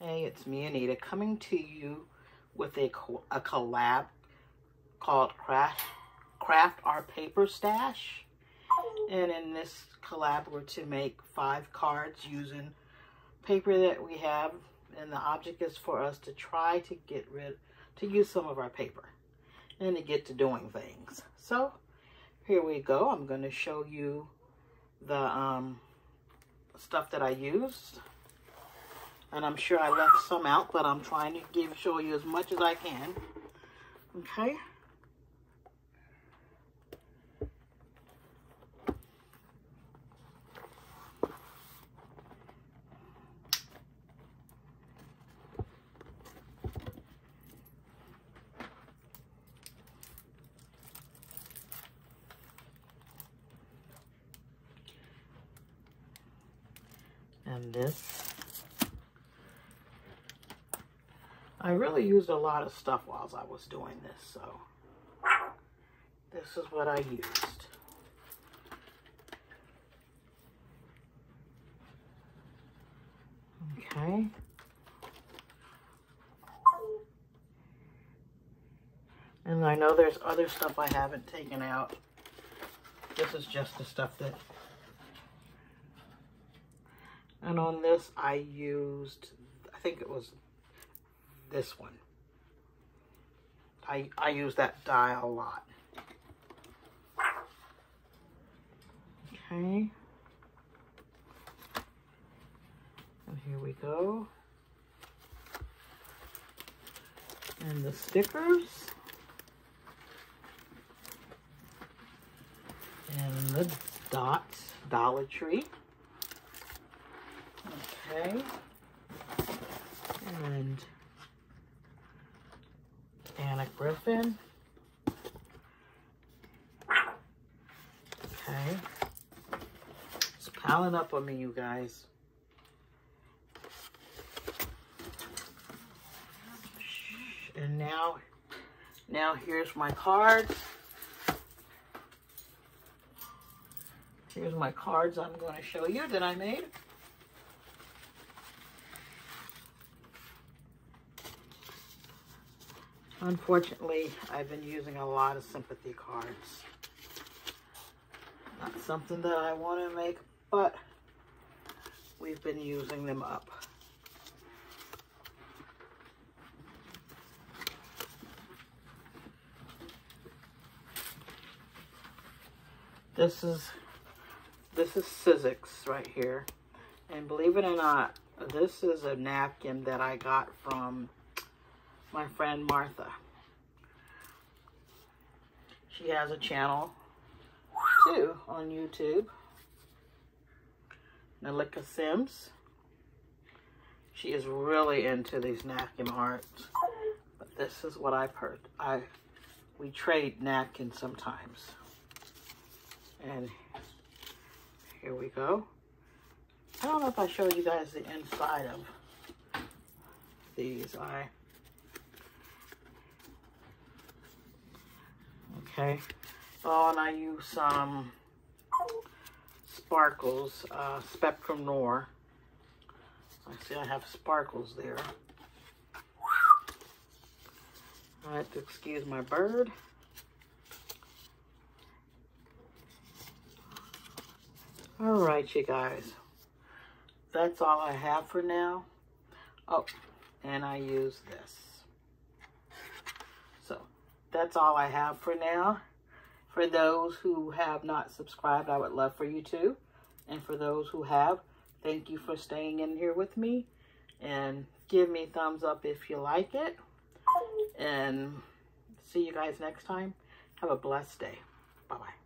Hey, it's me, Anita, coming to you with a, a collab called Craft, Craft Our Paper Stash. And in this collab, we're to make five cards using paper that we have. And the object is for us to try to get rid, to use some of our paper and to get to doing things. So here we go. I'm going to show you the um, stuff that I used. And I'm sure I left some out, but I'm trying to give show you as much as I can. Okay. And this I really used a lot of stuff while I was doing this, so this is what I used. Okay. And I know there's other stuff I haven't taken out. This is just the stuff that... And on this, I used, I think it was this one. I, I use that die a lot. Okay. And here we go. And the stickers. And the dots, Dollar Tree. Okay. And Griffin. Okay. It's piling up on me, you guys. And now, now here's my cards. Here's my cards I'm going to show you that I made. Unfortunately, I've been using a lot of sympathy cards. Not something that I want to make, but we've been using them up. This is this is Sizzix right here. And believe it or not, this is a napkin that I got from my friend Martha. She has a channel too on YouTube. Nalika Sims. She is really into these napkin arts. But this is what I've heard. I we trade napkins sometimes. And here we go. I don't know if I showed you guys the inside of these. I Okay. Oh, and I use some sparkles, uh, Spectrum Noir. I see I have sparkles there. I have to excuse my bird. All right, you guys. That's all I have for now. Oh, and I use this that's all I have for now. For those who have not subscribed, I would love for you to. And for those who have, thank you for staying in here with me. And give me thumbs up if you like it. And see you guys next time. Have a blessed day. Bye-bye.